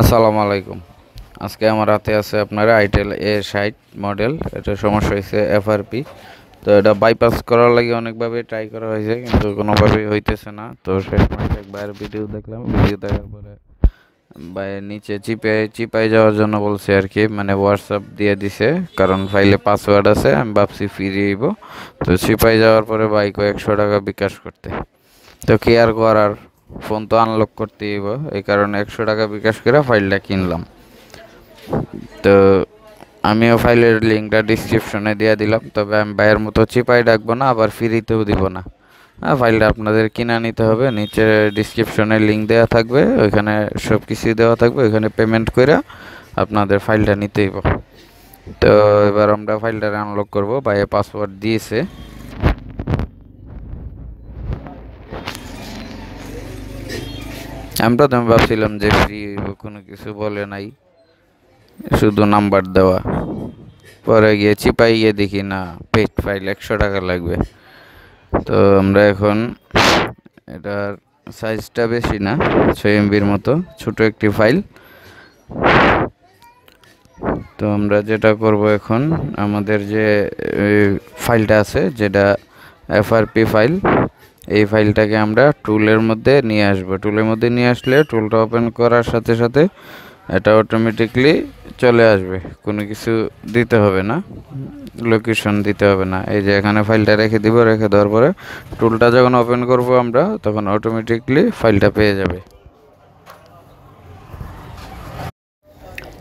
আসসালামু আলাইকুম। আজকে আমার হাতে আছে আপনার আইটেল এ ষাট মডেল এটা সমস্যা হয়েছে এফআরপি তো এটা বাইপাস করার লাগে অনেকভাবে ট্রাই করা হয়েছে কিন্তু কোনোভাবেই হইতেছে না। তো শেষ পর্যন্ত একবার ভিডিও দেখলাম। ভিডিও দেখার পরে বাই নিচে চিপে, চিপাই যাওয়ার জন্য বলছে আর কি মানে হোয়াটসঅ্যাপ দিয়ে দিছে, কারণ ফাইলে পাসওয়ার্ড আছে, আমি ভাবছি ফিরিয়ে দিব। তো চিপাই যাওয়ার পরে বাইক একশো টাকা বিকাশ করতে। তো কি আর করার? ফোন তো আনলক করতেই হইব। এই কারণে একশো টাকা বিকাশ করে ফাইলটা কিনলাম। তো আমিও ফাইলের লিঙ্কটা ডিসক্রিপশনে দিয়ে দিলাম। তবে আমি ভাইয়ের মতো চিপাই ডাকবো না, আবার ফ্রিতেও দিব না। হ্যাঁ ফাইলটা আপনাদের কিনা নিতে হবে। নিচে ডিসক্রিপশনে লিঙ্ক দেওয়া থাকবে। ওইখানে সব কিছুই দেওয়া থাকবে। ওইখানে পেমেন্ট করে আপনাদের ফাইলটা নিতে হইব। তো এবার আমরা ফাইলটা আনলক করব। ভাইয়ে পাসওয়ার্ড দিয়েছে। আমি প্রথমে ভাবছিলাম যে ফ্রি কোনো কিছু বলে নাই। শুধু নাম্বার দেওয়া। পরে গিয়ে চিপাই গিয়ে দেখি, না পেড ফাইল একশো টাকা লাগবে। তো আমরা এখন এটার সাইজটা বেশি না, ছয় এমবির মতো, ছোট একটি ফাইল তো আমরা যেটা করব এখন, আমাদের যে ফাইলটা আছে, যেটা এফআরপি ফাইল এই ফাইলটাকে আমরা টুলের মধ্যে নিয়ে আসব। টুলের মধ্যে নিয়ে আসলে টুলটা ওপেন করার সাথে সাথে এটা অটোমেটিকলি চলে আসবে। কোনো কিছু দিতে হবে না লোকেশন দিতে হবে না। এই যে এখানে ফাইলটা রেখে দিব, রেখে দেওয়ার পরে টুলটা যখন ওপেন করব আমরা, তখন অটোমেটিকলি ফাইলটা পেয়ে যাবে।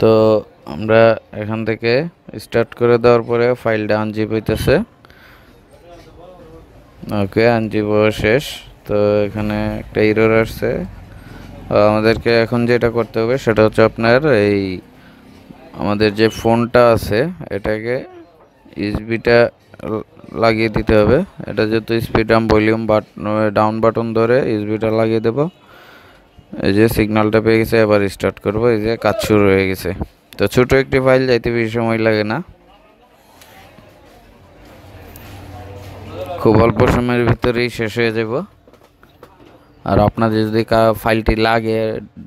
তো আমরা এখান থেকে স্টার্ট করে দেওয়ার পরে ফাইলটা আনজিপ হইতেছে। ওকে আনজিপ শেষ, তো এখানে একটা ইরোর আসছে। আমাদেরকে এখন যেটা করতে হবে সেটা হচ্ছে আপনার এই আমাদের যে ফোনটা আছে, এটাকে ইসবিটা লাগিয়ে দিতে হবে। এটা যেহেতু স্পিড আম ভলিউম বাট ডাউন বাটন ধরে ইসবিটা লাগিয়ে দেব। এই যে সিগন্যালটা পেয়ে গেছে, এবার স্টার্ট করব। এই যে কাজ শুরু হয়ে গেছে। তো ছোটো একটি ফাইল যাইতে বেশি সময় লাগে না। খুব অল্প সময়ের ভিতরেই শেষ হয়ে যাব। আর আপনাদের যদি ফাইলটি লাগে,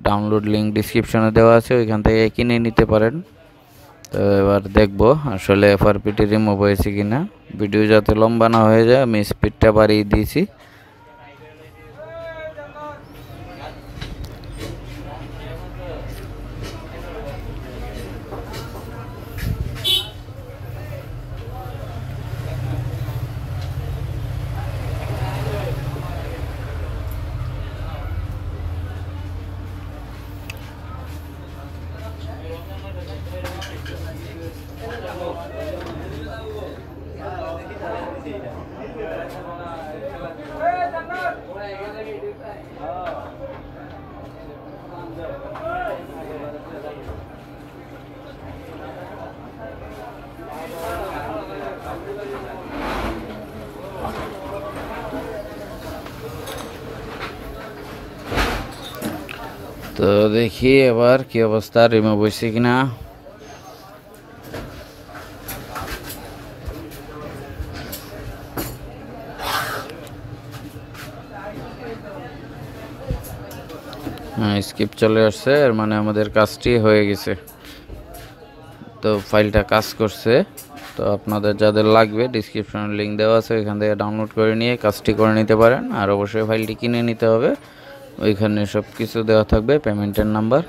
ডাউনলোড লিঙ্ক ডিসক্রিপশনে দেওয়া আছে, ওইখান থেকে কিনে নিতে পারেন। তো এবার দেখব আসলে এফআরপিটি রিমুভ হয়েছে কি না ভিডিও যাতে লম্বা না হয়ে যায়, আমি স্পিডটা বাড়িয়ে দিয়েছি। তো দেখি এবার কি অবস্থা রিমুভ হয়েছে কিনা? হ্যাঁ স্কিপ চলে আসছে, এর মানে আমাদের কাজটি হয়ে গেছে। তো ফাইলটা কাজ করছে, তো আপনাদের যাদের লাগবে ডিসক্রিপশনে লিঙ্ক দেওয়া আছে, ওইখান থেকে ডাউনলোড করে নিয়ে কাজটি করে নিতে পারেন, আর অবশ্যই ফাইলটি কিনে নিতে হবে। ওইখানে সব কিছু দেওয়া থাকবে পেমেন্টের নাম্বার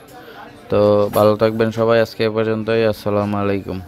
তো ভালো থাকবেন সবাই, আজকে এ পর্যন্তই, আসসালামু আলাইকুম।